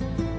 Bye.